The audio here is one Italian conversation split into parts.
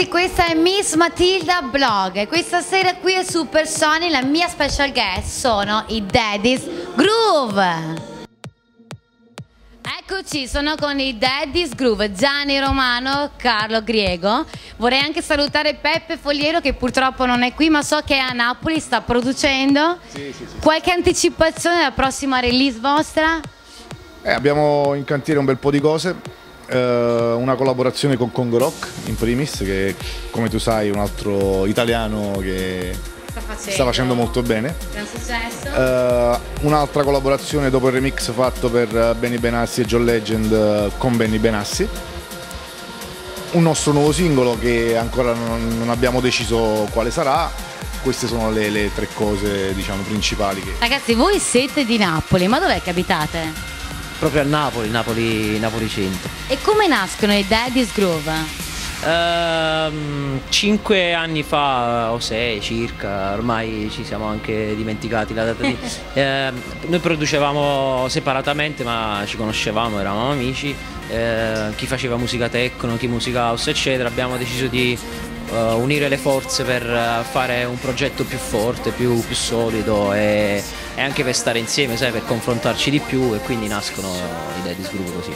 Ragazzi, questa è Miss Matilda Blog e questa sera qui a Super Sony la mia special guest sono i Daddy's Groove. Eccoci, sono con i Daddy's Groove, Gianni Romano, Carlo Griego. Vorrei anche salutare Peppe Fogliero che purtroppo non è qui, ma so che è a Napoli, sta producendo. Sì, sì, sì. Qualche anticipazione della prossima release vostra? Eh, abbiamo in cantiere un bel po' di cose. Eh, una collaborazione con Congo Rock in primis, che come tu sai è un altro italiano che Sta facendo, sta facendo molto bene. Gran successo. Eh, un'altra collaborazione dopo il remix fatto per eh, Benny Benassi e John Legend eh, con Benny Benassi. Un nostro nuovo singolo che ancora non, non abbiamo deciso quale sarà. Queste sono le, le tre cose diciamo principali che Ragazzi, voi siete di Napoli, ma dov'è che abitate? Proprio a Napoli, Napoli, Napoli Centro. E come nascono i Daddy's Groove? Ehm, cinque anni fa o sei circa, ormai ci siamo anche dimenticati la data di... Ehm, noi producevamo separatamente ma ci conoscevamo, eravamo amici, eh, chi faceva musica techno, chi musica house eccetera, abbiamo deciso di eh, unire le forze per eh, fare un progetto più forte, più, più solido e, e anche per stare insieme, sai, per confrontarci di più e quindi nascono i Daddy's Groove così.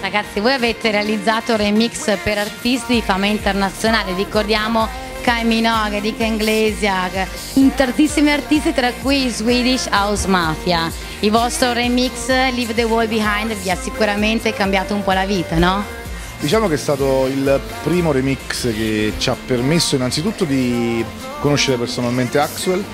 Ragazzi, voi avete realizzato remix per artisti di fama internazionale, ricordiamo Kai Minogue, Dick Iglesias, in tantissimi artisti tra cui Swedish House Mafia. Il vostro remix Leave the Wall Behind vi ha sicuramente cambiato un po' la vita, no? Diciamo che è stato il primo remix che ci ha permesso innanzitutto di conoscere personalmente Axwell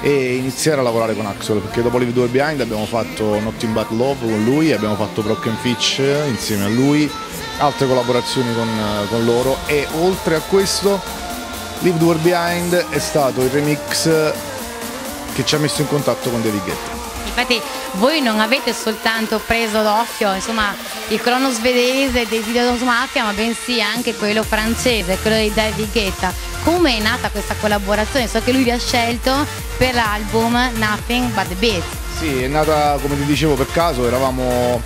e iniziare a lavorare con Axwell perché dopo Live Door Behind abbiamo fatto Nothing But Love con lui, abbiamo fatto Broken Fitch insieme a lui, altre collaborazioni con, con loro e oltre a questo Live Door Behind è stato il remix che ci ha messo in contatto con David Guetta. Infatti voi non avete soltanto preso d'occhio insomma, il crono svedese dei Videos Mafia, ma bensì anche quello francese, quello di David Guetta. Come è nata questa collaborazione? So che lui vi ha scelto per l'album Nothing But The Beat. Sì, è nata come ti dicevo per caso, eravamo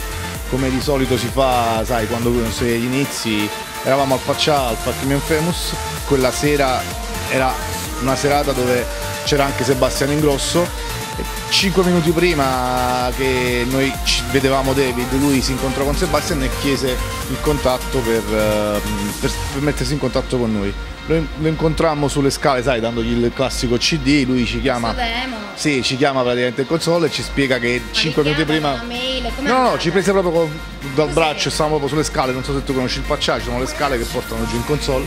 come di solito si fa, sai, quando agli inizi, eravamo al Faccia, al Fatimian Famous, quella sera era una serata dove c'era anche Sebastiano Ingrosso e cinque minuti prima che noi ci vedevamo David, lui si incontrò con Sebastian e chiese il contatto per, eh, per- per mettersi in contatto con noi. Lo, lo incontrammo sulle scale, sai, dandogli il classico CD, lui ci chiama... Sì, ci chiama praticamente in console e ci spiega che 5 minuti prima. No, no, ci prese proprio con- dal braccio, stavamo proprio sulle scale, non so se tu conosci il Paccià, ci sono le scale che portano giù in console.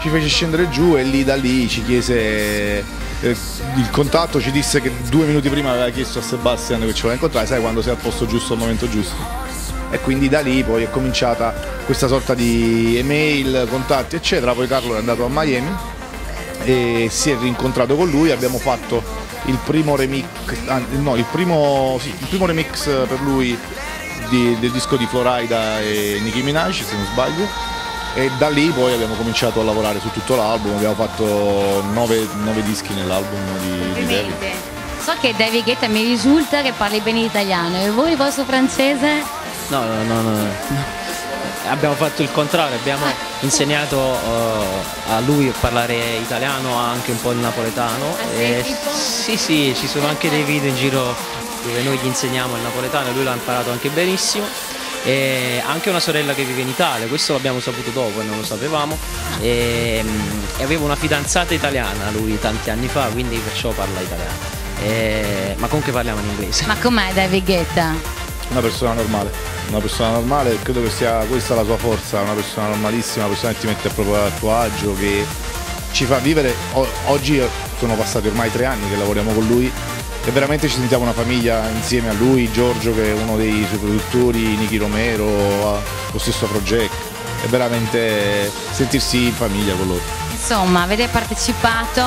Ci fece scendere giù e lì da lì ci chiese eh, il contatto, ci disse che due minuti prima aveva chiesto a Sebastian che ci voleva incontrare, sai quando sei al posto giusto al momento giusto. E quindi da lì poi è cominciata questa sorta di email, contatti eccetera, poi Carlo è andato a Miami e si è rincontrato con lui, abbiamo fatto il primo remix, no, il primo, sì, il primo remix per lui di- del disco di Florida e Nicki Minaj, se non sbaglio, e da lì poi abbiamo cominciato a lavorare su tutto l'album, abbiamo fatto nove, nove dischi nell'album di, di David. So che David Guetta mi risulta che parli bene italiano e voi il vostro francese? No, no, no, no, no. Abbiamo fatto il contrario, abbiamo insegnato eh, a lui a parlare italiano, anche un po' il napoletano. Ah, sì, E sì, sì, ci sono anche dei video in giro dove noi gli insegniamo il napoletano e lui l'ha imparato anche benissimo. E anche una sorella che vive in Italia, questo l'abbiamo saputo dopo e non lo sapevamo. E, mm, e aveva una fidanzata italiana lui tanti anni fa, quindi perciò parla italiano. E- ma comunque parliamo in inglese. Ma com'è David Guetta? Una persona normale, una persona normale credo che sia questa la sua forza, una persona normalissima, una persona che ti mette proprio a tuo agio, che ci fa vivere. O- oggi sono passati ormai tre anni che lavoriamo con lui e veramente ci sentiamo una famiglia insieme a lui, Giorgio che è uno dei suoi produttori, Nicky Romero, lo stesso Project. È veramente sentirsi in famiglia con loro. Insomma, avete partecipato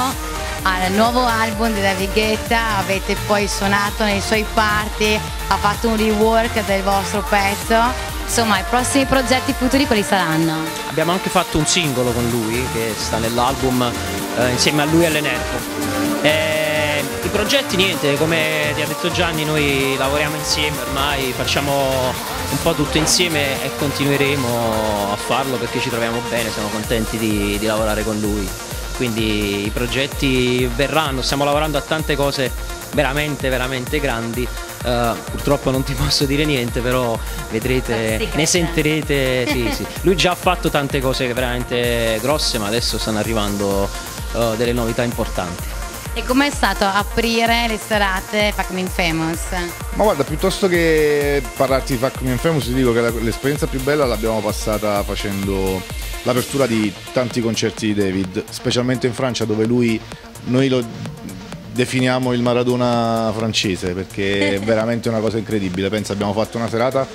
al nuovo album di David Guetta, avete poi suonato nei suoi party, ha fatto un rework del vostro pezzo. Insomma, i prossimi progetti futuri quali saranno? Abbiamo anche fatto un singolo con lui che sta nell'album eh, insieme a lui e all'Enerco. Eh, I progetti niente, come ti ha detto Gianni, noi lavoriamo insieme ormai, facciamo un po' tutto insieme e continueremo a farlo perché ci troviamo bene, siamo contenti di, di lavorare con lui. Quindi i progetti verranno, stiamo lavorando a tante cose veramente veramente grandi Uh, purtroppo non ti posso dire niente, però vedrete, ne sentirete. Sì, sì. Lui già ha fatto tante cose veramente grosse, ma adesso stanno arrivando uh, delle novità importanti. E com'è stato aprire le serate Me Famous? Ma guarda, piuttosto che parlarti di Me Famous, ti dico che l'esperienza più bella l'abbiamo passata facendo l'apertura di tanti concerti di David, specialmente in Francia dove lui, noi lo definiamo il Maradona francese perché è veramente una cosa incredibile. Pensa, abbiamo fatto una serata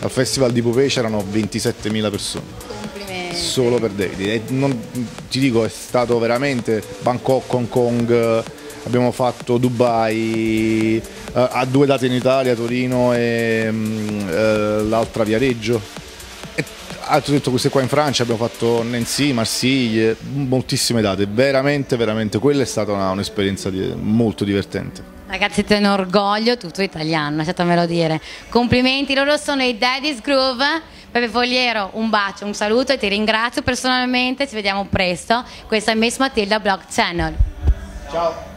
al Festival di Poupée, c'erano 27.000 persone. Solo per David. Non, ti dico, è stato veramente Bangkok, Hong Kong, abbiamo fatto Dubai, uh, a due date in Italia, Torino e uh, l'altra Viareggio altro detto queste qua in Francia abbiamo fatto Nancy, Marsiglia, moltissime date, veramente veramente quella è stata una, un'esperienza di, molto divertente. Ragazzi siete un orgoglio tutto italiano, lasciatemelo dire. Complimenti, loro sono i Daddy's Groove. Pepe Fogliero, un bacio, un saluto e ti ringrazio personalmente, ci vediamo presto. Questa è Miss Matilda Blog Channel. Ciao.